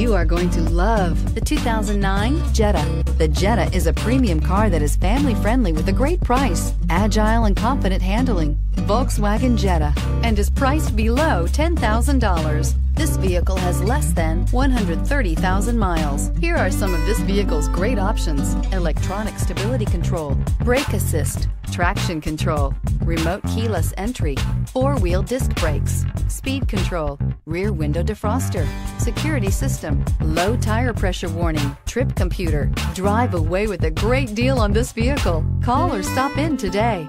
You are going to love the 2009 Jetta. The Jetta is a premium car that is family friendly with a great price, agile and confident handling. Volkswagen Jetta and is priced below $10,000. This vehicle has less than 130,000 miles. Here are some of this vehicle's great options. Electronic stability control, brake assist, traction control, remote keyless entry, four-wheel disc brakes, speed control, rear window defroster, security system, low tire pressure warning, trip computer. Drive away with a great deal on this vehicle. Call or stop in today.